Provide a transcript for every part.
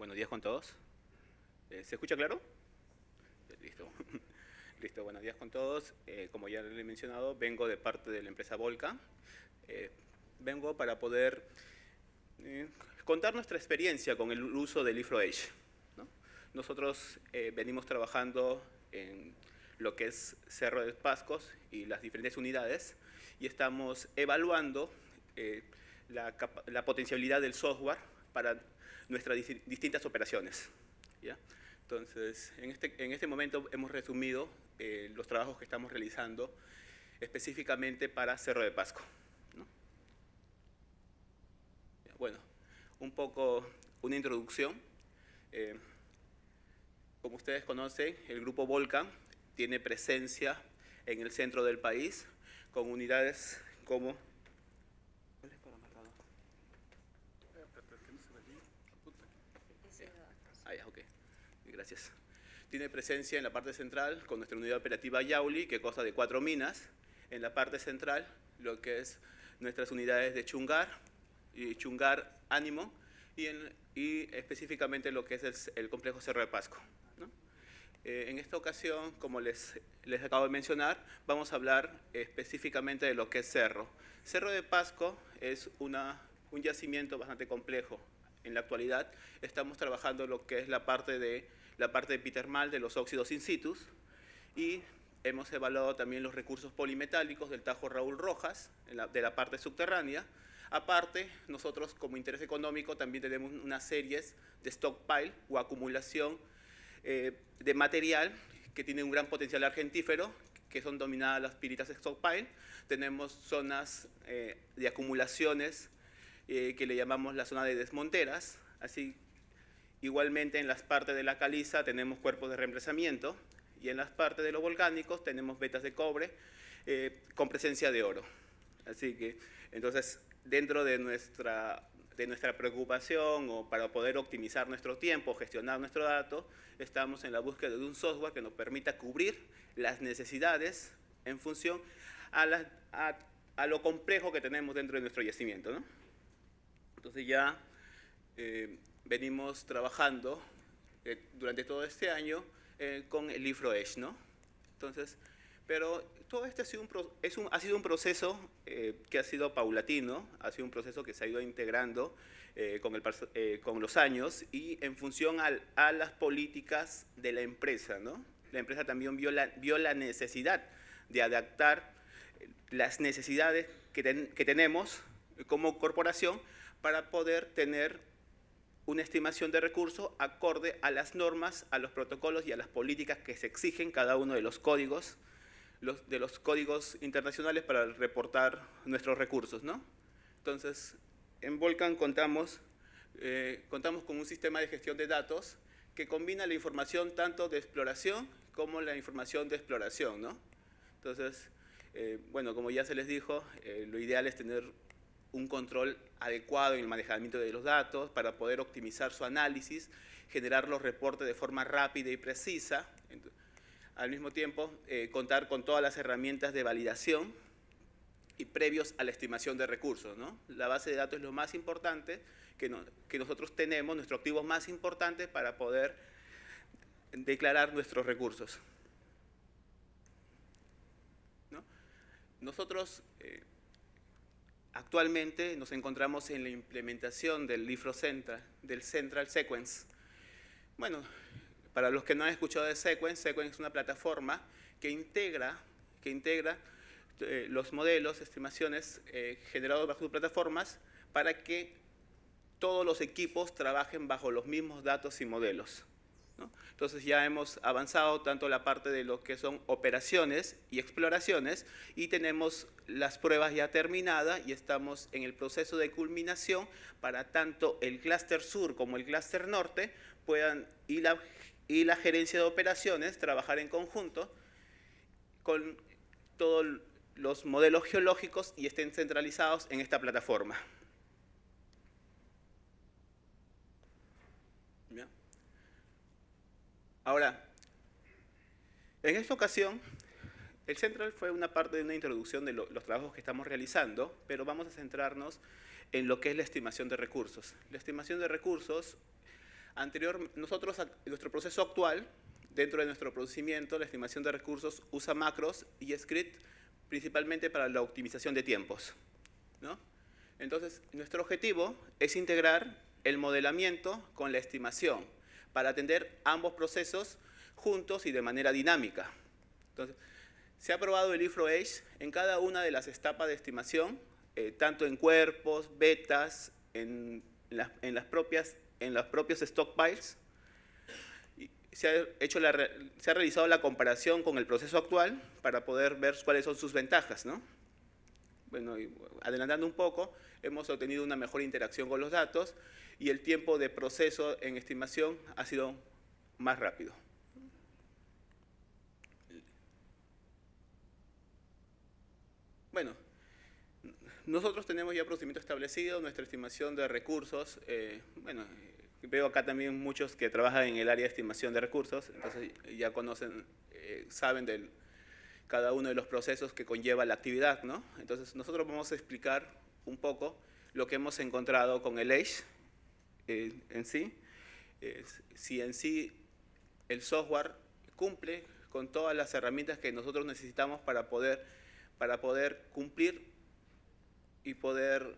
buenos días con todos. Eh, ¿Se escucha claro? Listo. Listo, buenos días con todos. Eh, como ya les he mencionado, vengo de parte de la empresa Volca. Eh, vengo para poder contar nuestra experiencia con el uso del IFROEdge. ¿no? Nosotros venimos trabajando en lo que es Cerro de Pascos y las diferentes unidades y estamos evaluando la, la potencialidad del software para nuestras distintas operaciones. ¿ya? Entonces, en este, en este momento hemos resumido eh, los trabajos que estamos realizando específicamente para Cerro de Pasco. ¿no? Bueno, un poco una introducción. Eh, como ustedes conocen, el grupo Volcan tiene presencia en el centro del país con unidades como Gracias. Tiene presencia en la parte central con nuestra unidad operativa Yauli, que consta de cuatro minas. En la parte central, lo que es nuestras unidades de Chungar y Chungar Ánimo, y, y específicamente lo que es el, complejo Cerro de Pasco. Eh, en esta ocasión, como les, les acabo de mencionar, vamos a hablar específicamente de lo que es Cerro. Cerro de Pasco es una, un yacimiento bastante complejo, en la actualidad estamos trabajando lo que es la parte de la parte epitermal de los óxidos in situ y hemos evaluado también los recursos polimetálicos del Tajo Raúl Rojas, de la parte subterránea. Aparte, nosotros como interés económico también tenemos una serie de stockpile o acumulación eh, de material que tiene un gran potencial argentífero, que son dominadas las piritas stockpile. Tenemos zonas eh, de acumulaciones eh, que le llamamos la zona de desmonteras. Así, igualmente en las partes de la caliza tenemos cuerpos de reemplazamiento y en las partes de los volcánicos tenemos vetas de cobre eh, con presencia de oro. Así que, entonces, dentro de nuestra, de nuestra preocupación o para poder optimizar nuestro tiempo, gestionar nuestro dato, estamos en la búsqueda de un software que nos permita cubrir las necesidades en función a, lo complejo que tenemos dentro de nuestro yacimiento. ¿no? Entonces ya eh, venimos trabajando eh, durante todo este año eh, con el IFROEDGE, ¿no? Entonces, pero todo este ha sido un, es un, ha sido un proceso que ha sido paulatino, ha sido un proceso que se ha ido integrando con, el, con, los años y en función a las políticas de la empresa, ¿no? La empresa también vio la, vio la necesidad de adaptar las necesidades que, que tenemos como corporación para poder tener una estimación de recursos acorde a las normas, a los protocolos y a las políticas que se exigen cada uno de los códigos, de los códigos internacionales para reportar nuestros recursos. ¿no? Entonces, en Volcan contamos, eh, contamos con un sistema de gestión de datos que combina la información tanto de exploración como la información de exploración. ¿no? Entonces, eh, bueno, como ya se les dijo, eh, lo ideal es tener un control adecuado en el manejamiento de los datos para poder optimizar su análisis, generar los reportes de forma rápida y precisa, al mismo tiempo eh, contar con todas las herramientas de validación y previos a la estimación de recursos. La base de datos es lo más importante que, que nosotros tenemos, nuestro activo más importante para poder declarar nuestros recursos. ¿no? Nosotros... Eh, Actualmente nos encontramos en la implementación del LIFRO Central, del Central Sequence. Bueno, para los que no han escuchado de Sequence, Sequence es una plataforma que integra, que integra eh, los modelos, estimaciones eh, generados bajo sus plataformas para que todos los equipos trabajen bajo los mismos datos y modelos. Entonces ya hemos avanzado tanto la parte de lo que son operaciones y exploraciones y tenemos las pruebas ya terminadas y estamos en el proceso de culminación para tanto el clúster sur como el clúster norte puedan y la, y la gerencia de operaciones trabajar en conjunto con todos los modelos geológicos y estén centralizados en esta plataforma. Ahora, en esta ocasión, el Central fue una parte de una introducción de los trabajos que estamos realizando, pero vamos a centrarnos en lo que es la estimación de recursos. La estimación de recursos Anterior, nosotros, nuestro proceso actual, dentro de nuestro procedimiento, la estimación de recursos usa macros y script principalmente para la optimización de tiempos. ¿no? Entonces, nuestro objetivo es integrar el modelamiento con la estimación para atender ambos procesos juntos y de manera dinámica. Entonces, se ha probado el IFRO en cada una de las etapas de estimación, eh, tanto en cuerpos, betas, en, las propias, en los propios stockpiles. Se ha, hecho se ha realizado la comparación con el proceso actual para poder ver cuáles son sus ventajas. ¿no? Bueno, adelantando un poco, hemos obtenido una mejor interacción con los datos y el tiempo de proceso en estimación ha sido más rápido. Bueno, nosotros tenemos ya procedimiento establecido, nuestra estimación de recursos. Eh, bueno, veo acá también muchos que trabajan en el área de estimación de recursos, entonces ya conocen, eh, saben de cada uno de los procesos que conlleva la actividad, ¿no? Entonces nosotros vamos a explicar un poco lo que hemos encontrado con el Edge en sí, si en sí el software cumple con todas las herramientas que nosotros necesitamos para poder, para poder cumplir y poder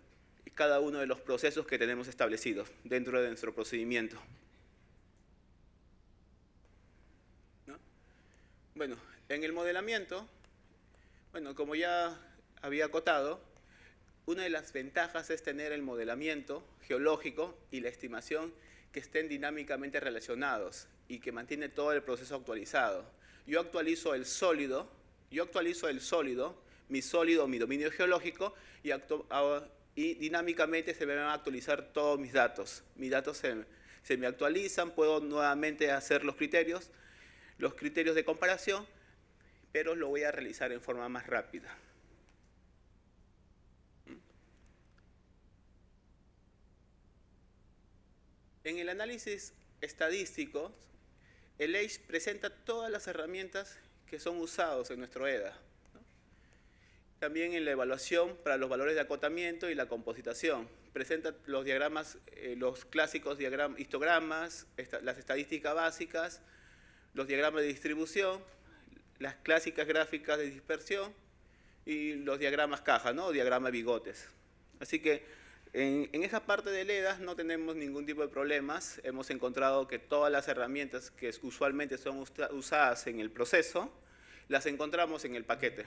cada uno de los procesos que tenemos establecidos dentro de nuestro procedimiento. Bueno, en el modelamiento, bueno, como ya había acotado, una de las ventajas es tener el modelamiento geológico y la estimación que estén dinámicamente relacionados y que mantiene todo el proceso actualizado. Yo actualizo el sólido, yo actualizo el sólido, mi sólido, mi dominio geológico, y, y dinámicamente se van a actualizar todos mis datos. Mis datos se, se me actualizan, puedo nuevamente hacer los criterios, los criterios de comparación, pero lo voy a realizar en forma más rápida. En el análisis estadístico, el ACE presenta todas las herramientas que son usados en nuestro EDA. También en la evaluación para los valores de acotamiento y la compositación. Presenta los diagramas, eh, los clásicos histogramas, las estadísticas básicas, los diagramas de distribución, las clásicas gráficas de dispersión y los diagramas caja, ¿no? o diagramas bigotes. Así que en, esa parte de LEDAS no tenemos ningún tipo de problemas. Hemos encontrado que todas las herramientas que usualmente son usadas en el proceso, las encontramos en el paquete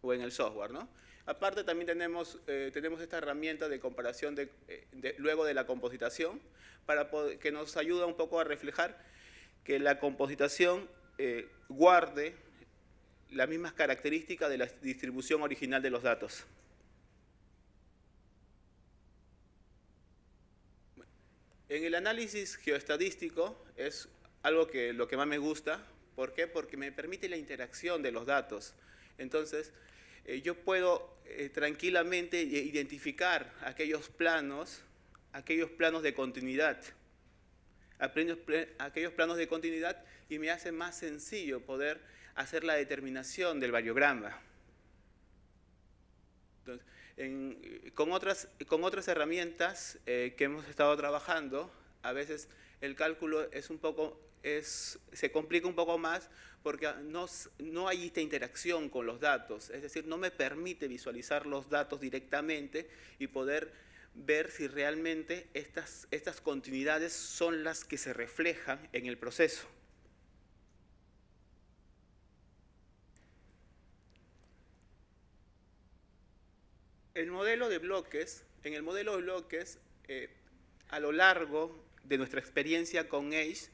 o en el software. ¿no? Aparte también tenemos, eh, tenemos esta herramienta de comparación de, eh, luego de la compositación para que nos ayuda un poco a reflejar que la compositación eh, guarde las mismas características de la distribución original de los datos. En el análisis geoestadístico es algo que lo que más me gusta. ¿Por qué? Porque me permite la interacción de los datos. Entonces, eh, yo puedo eh, tranquilamente identificar aquellos planos, aquellos planos de continuidad, aquellos planos de continuidad y me hace más sencillo poder hacer la determinación del variograma. Entonces, con, otras, con otras herramientas eh, que hemos estado trabajando, a veces el cálculo es un poco, es, se complica un poco más porque no, no hay esta interacción con los datos, es decir, no me permite visualizar los datos directamente y poder ver si realmente estas, estas continuidades son las que se reflejan en el proceso. El modelo de bloques, en el modelo de bloques, eh, a lo largo de nuestra experiencia con ACE,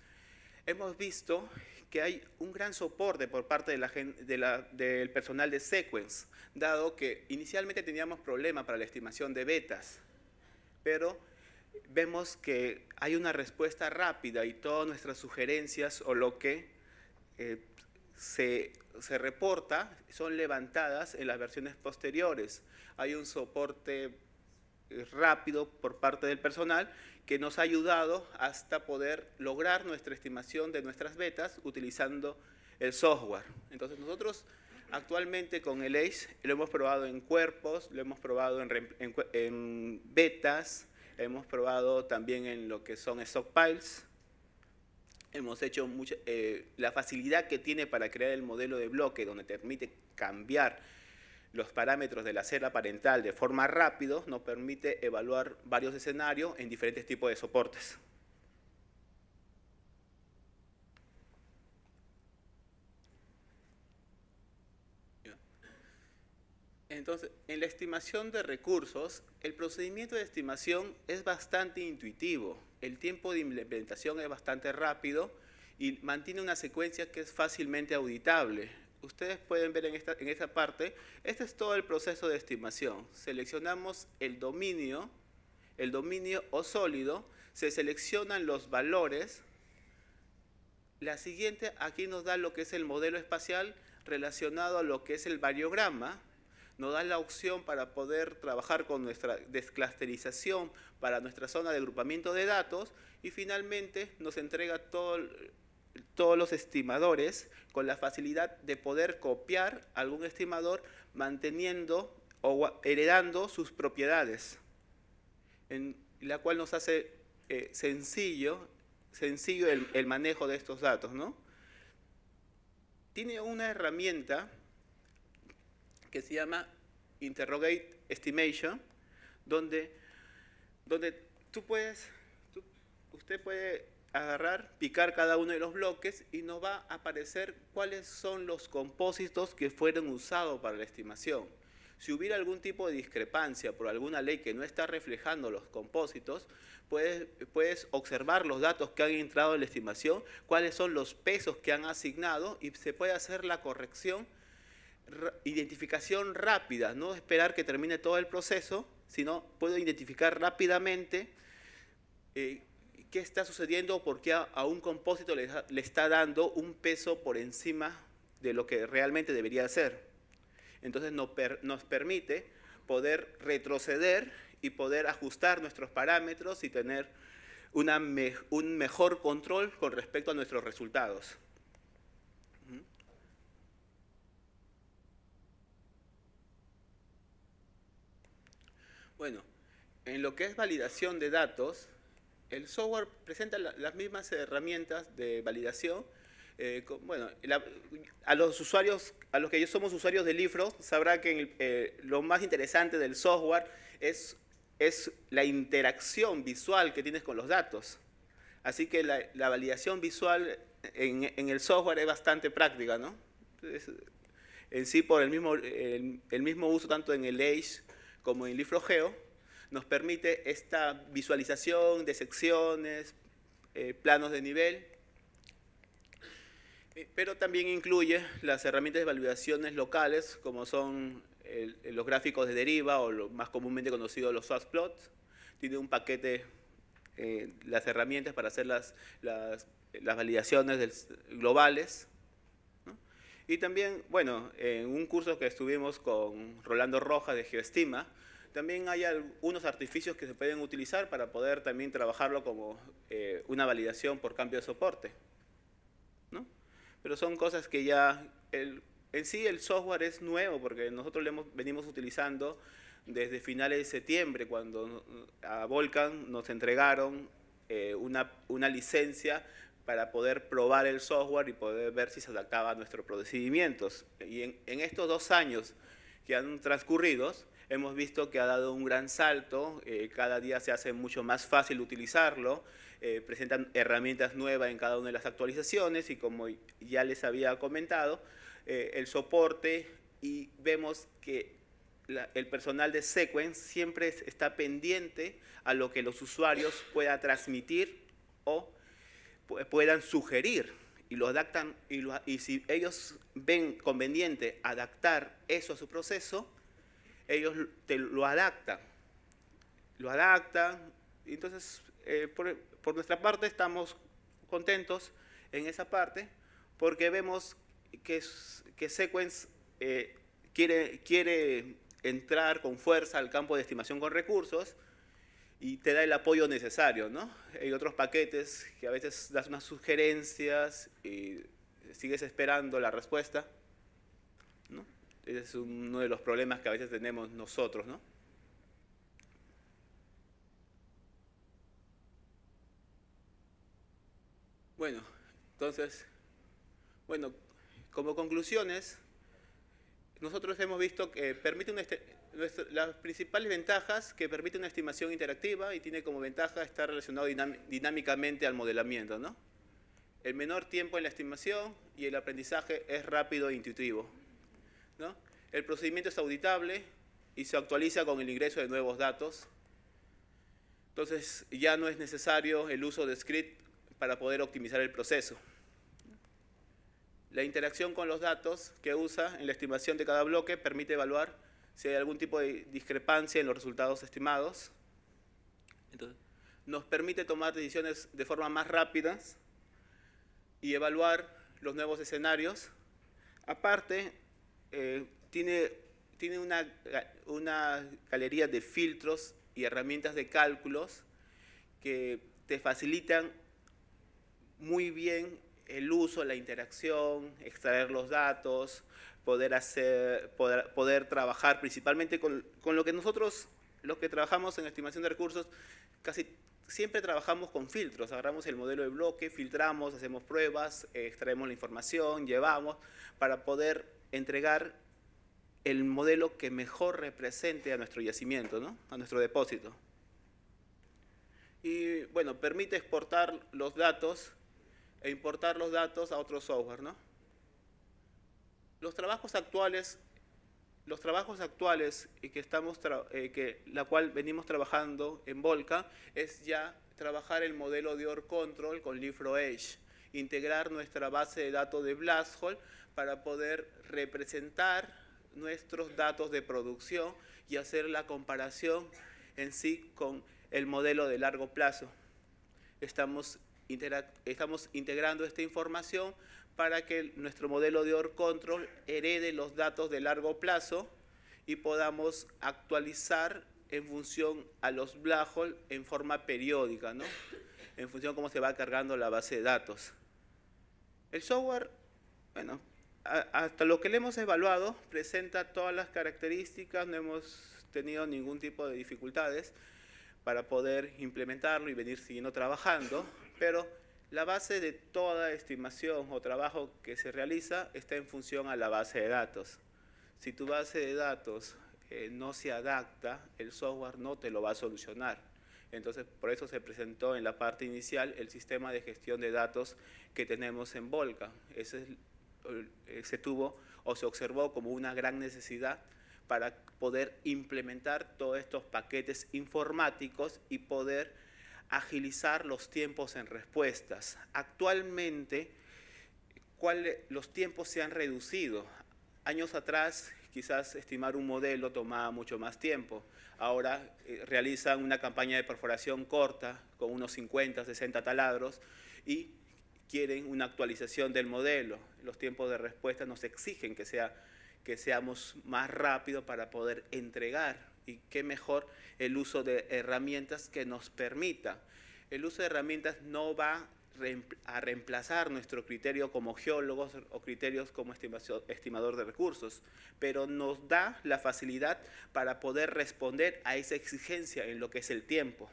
hemos visto que hay un gran soporte por parte del personal de Sequence, dado que inicialmente teníamos problemas para la estimación de betas, pero vemos que hay una respuesta rápida y todas nuestras sugerencias o lo que eh, se, se reporta son levantadas en las versiones posteriores hay un soporte eh, rápido por parte del personal que nos ha ayudado hasta poder lograr nuestra estimación de nuestras betas utilizando el software. Entonces nosotros actualmente con el ACE lo hemos probado en cuerpos, lo hemos probado en, betas, hemos probado también en lo que son stockpiles, hemos hecho mucha, eh, la facilidad que tiene para crear el modelo de bloque, donde te permite cambiar los parámetros de la celda parental de forma rápido, nos permite evaluar varios escenarios en diferentes tipos de soportes. Entonces, en la estimación de recursos, el procedimiento de estimación es bastante intuitivo. El tiempo de implementación es bastante rápido y mantiene una secuencia que es fácilmente auditable. Ustedes pueden ver en esta, en esta parte, este es todo el proceso de estimación. Seleccionamos el dominio, el dominio o sólido, se seleccionan los valores. La siguiente aquí nos da lo que es el modelo espacial relacionado a lo que es el variograma, nos da la opción para poder trabajar con nuestra desclusterización para nuestra zona de agrupamiento de datos y finalmente nos entrega todo, todos los estimadores con la facilidad de poder copiar algún estimador manteniendo o heredando sus propiedades, en la cual nos hace eh, sencillo, sencillo el, el manejo de estos datos. ¿no? Tiene una herramienta que se llama Interrogate Estimation, donde, donde tú puedes, usted puede agarrar, picar cada uno de los bloques y nos va a aparecer cuáles son los compósitos que fueron usados para la estimación. Si hubiera algún tipo de discrepancia por alguna ley que no está reflejando los compósitos, puedes, puedes observar los datos que han entrado en la estimación, cuáles son los pesos que han asignado y se puede hacer la corrección identificación rápida, no esperar que termine todo el proceso, sino puedo identificar rápidamente eh, qué está sucediendo o por qué a, un compósito le, está dando un peso por encima de lo que realmente debería ser. Entonces nos, permite poder retroceder y poder ajustar nuestros parámetros y tener un mejor control con respecto a nuestros resultados. Bueno, en lo que es validación de datos, el software presenta las mismas herramientas de validación. Eh, bueno, a los usuarios, a los que yo somos usuarios del LIFRO, sabrá que eh, lo más interesante del software es, es la interacción visual que tienes con los datos. Así que la, validación visual en, el software es bastante práctica, ¿no? en sí, por el mismo, el mismo uso tanto en el Edge como en LifroGeo, nos permite esta visualización de secciones, eh, planos de nivel, eh, pero también incluye las herramientas de validaciones locales, como son los gráficos de deriva o lo más comúnmente conocido los source plots. Tiene un paquete, eh, las herramientas para hacer las, las, validaciones globales. Y también, bueno, en un curso que estuvimos con Rolando Rojas de Geoestima, también hay algunos artificios que se pueden utilizar para poder también trabajarlo como eh, una validación por cambio de soporte. ¿no? Pero son cosas que ya, el, en sí el software es nuevo porque nosotros lo venimos utilizando desde finales de septiembre cuando a Volcan nos entregaron eh, una, una licencia para poder probar el software y poder ver si se adaptaba a nuestros procedimientos. Y en, en estos dos años que han transcurrido, hemos visto que ha dado un gran salto, eh, cada día se hace mucho más fácil utilizarlo, eh, presentan herramientas nuevas en cada una de las actualizaciones y como ya les había comentado, eh, el soporte y vemos que el personal de Sequence siempre está pendiente a lo que los usuarios puedan transmitir o puedan sugerir y lo adaptan y, y si ellos ven conveniente adaptar eso a su proceso, ellos te lo adaptan. Lo adaptan. Entonces, eh, por, nuestra parte estamos contentos en esa parte porque vemos que, que Sequence eh, quiere, quiere entrar con fuerza al campo de estimación con recursos y te da el apoyo necesario, ¿no? Hay otros paquetes que a veces das unas sugerencias y sigues esperando la respuesta, ¿no? Ese es uno de los problemas que a veces tenemos nosotros, ¿no? Bueno, entonces, bueno, como conclusiones, nosotros hemos visto que permite una este- las principales ventajas que permite una estimación interactiva y tiene como ventaja estar relacionado dinámicamente al modelamiento. ¿no? El menor tiempo en la estimación y el aprendizaje es rápido e intuitivo. ¿no? El procedimiento es auditable y se actualiza con el ingreso de nuevos datos. Entonces ya no es necesario el uso de script para poder optimizar el proceso. La interacción con los datos que usa en la estimación de cada bloque permite evaluar si hay algún tipo de discrepancia en los resultados estimados. Entonces, nos permite tomar decisiones de forma más rápida y evaluar los nuevos escenarios. Aparte, eh, tiene, tiene una, una galería de filtros y herramientas de cálculos que te facilitan muy bien el uso, la interacción, extraer los datos, poder, hacer, poder, poder trabajar principalmente con, con, lo que nosotros, los que trabajamos en estimación de recursos, casi siempre trabajamos con filtros, agarramos el modelo de bloque, filtramos, hacemos pruebas, extraemos la información, llevamos, para poder entregar el modelo que mejor represente a nuestro yacimiento, ¿no? a nuestro depósito. Y bueno, permite exportar los datos e importar los datos a otro software. ¿no? Los trabajos actuales, los trabajos actuales que estamos eh, que la cual venimos trabajando en Volca es ya trabajar el modelo de OR Control con LeafRoAge, integrar nuestra base de datos de Blasthole para poder representar nuestros datos de producción y hacer la comparación en sí con el modelo de largo plazo. Estamos, estamos integrando esta información para que nuestro modelo de OR Control herede los datos de largo plazo y podamos actualizar en función a los black hole en forma periódica, ¿no? en función de cómo se va cargando la base de datos. El software, bueno, hasta lo que le hemos evaluado, presenta todas las características, no hemos tenido ningún tipo de dificultades para poder implementarlo y venir siguiendo trabajando, pero la base de toda estimación o trabajo que se realiza está en función a la base de datos. Si tu base de datos eh, no se adapta, el software no te lo va a solucionar. Entonces, por eso se presentó en la parte inicial el sistema de gestión de datos que tenemos en Volca. Ese eh, se tuvo o se observó como una gran necesidad para poder implementar todos estos paquetes informáticos y poder agilizar los tiempos en respuestas. Actualmente, los tiempos se han reducido. Años atrás, quizás estimar un modelo tomaba mucho más tiempo. Ahora eh, realizan una campaña de perforación corta, con unos 50, 60 taladros, y quieren una actualización del modelo. Los tiempos de respuesta nos exigen que, sea, que seamos más rápidos para poder entregar y qué mejor el uso de herramientas que nos permita. El uso de herramientas no va a reemplazar nuestro criterio como geólogos o criterios como estimador de recursos, pero nos da la facilidad para poder responder a esa exigencia en lo que es el tiempo.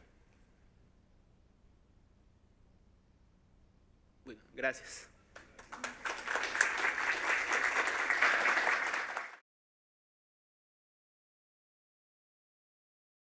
Bueno, gracias.